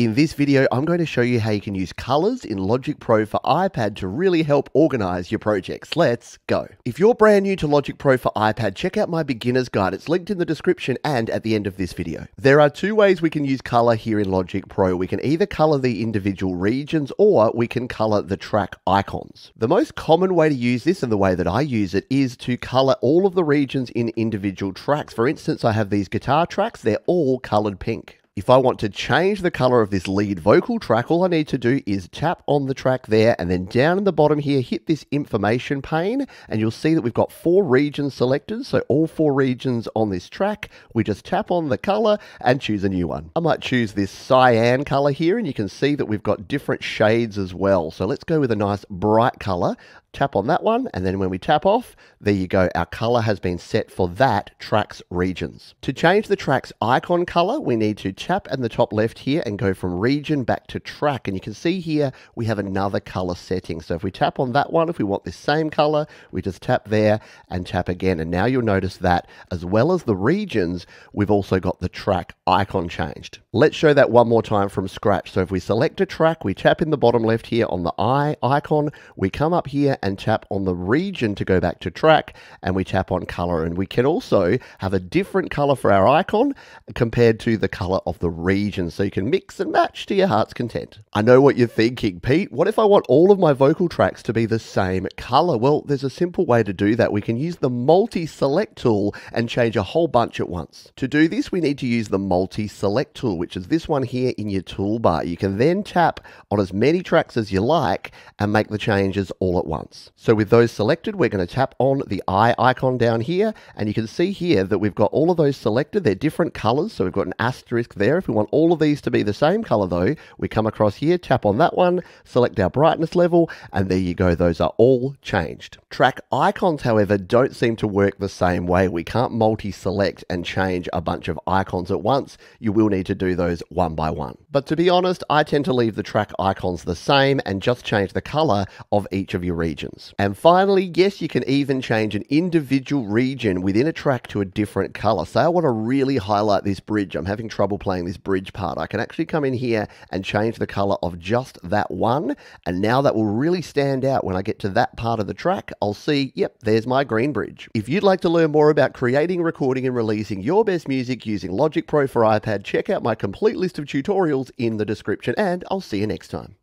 In this video, I'm going to show you how you can use colors in Logic Pro for iPad to really help organize your projects. Let's go. If you're brand new to Logic Pro for iPad, check out my beginner's guide. It's linked in the description and at the end of this video. There are two ways we can use color here in Logic Pro. We can either color the individual regions or we can color the track icons. The most common way to use this and the way that I use it is to color all of the regions in individual tracks. For instance, I have these guitar tracks. They're all colored pink. If I want to change the color of this lead vocal track, all I need to do is tap on the track there and then down in the bottom here, hit this information pane and you'll see that we've got four regions selected. So all four regions on this track, we just tap on the color and choose a new one. I might choose this cyan color here and you can see that we've got different shades as well. So let's go with a nice bright color tap on that one, and then when we tap off, there you go, our color has been set for that track's regions. To change the track's icon color, we need to tap in the top left here and go from region back to track, and you can see here we have another color setting. So if we tap on that one, if we want this same color, we just tap there and tap again, and now you'll notice that as well as the regions, we've also got the track icon changed. Let's show that one more time from scratch. So if we select a track, we tap in the bottom left here on the eye icon, we come up here and tap on the region to go back to track and we tap on color and we can also have a different color for our icon compared to the color of the region so you can mix and match to your heart's content. I know what you're thinking, Pete. What if I want all of my vocal tracks to be the same color? Well, there's a simple way to do that. We can use the multi-select tool and change a whole bunch at once. To do this, we need to use the multi-select tool, which is this one here in your toolbar. You can then tap on as many tracks as you like and make the changes all at once. So with those selected, we're going to tap on the eye icon down here, and you can see here that we've got all of those selected. They're different colors, so we've got an asterisk there. If we want all of these to be the same color though, we come across here, tap on that one, select our brightness level, and there you go. Those are all changed. Track icons, however, don't seem to work the same way. We can't multi-select and change a bunch of icons at once. You will need to do those one by one. But to be honest, I tend to leave the track icons the same and just change the color of each of your regions. And finally, yes, you can even change an individual region within a track to a different color. Say I want to really highlight this bridge. I'm having trouble playing this bridge part. I can actually come in here and change the color of just that one. And now that will really stand out when I get to that part of the track. I'll see, yep, there's my green bridge. If you'd like to learn more about creating, recording, and releasing your best music using Logic Pro for iPad, check out my complete list of tutorials in the description, and I'll see you next time.